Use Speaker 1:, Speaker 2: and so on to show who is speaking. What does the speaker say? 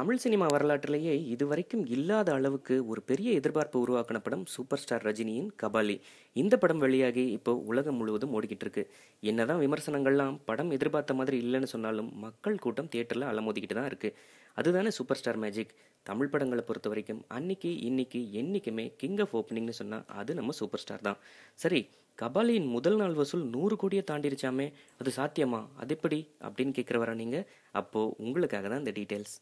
Speaker 1: Tamil cinema வரலாற்றிலேயே இதுவரைக்கும் இல்லாத அளவுக்கு ஒரு பெரிய எதிர்பார்ப்பு உருவாக்கின படம் சூப்பர் ஸ்டார் ரஜினியின் கபாலி. இந்த படம் வெளியாகி இப்போ உலகம் முழுவதும் ஓடிக்கிட்டு இருக்கு. என்னதான் விமர்சனங்கள்லாம் படம் எதிர்பார்த்த மாதிரி இல்லைன்னு சொன்னாலும் மக்கள் கூட்டம் தியேட்டரில் அலமோதிக்கிட்டு தான் இருக்கு. அதுதானே சூப்பர் ஸ்டார் மேஜிக். தமிழ் படங்களை பொறுத்த வரைக்கும் அன்னைக்கு இன்னைக்கு என்றைக்குமே கிங் ஆஃப் ஓப்பனிங்னு சொன்னால் அது நம்ம சூப்பர் ஸ்டார் தான். சரி கபாலியின் முதல் நாள் வசூல் நூறு கோடியை தாண்டிருச்சாமே அது சாத்தியமா? அது எப்படி? அப்படின்னு கேட்குறவரா நீங்கள் அப்போது உங்களுக்காக தான் இந்த டீட்டெயில்ஸ்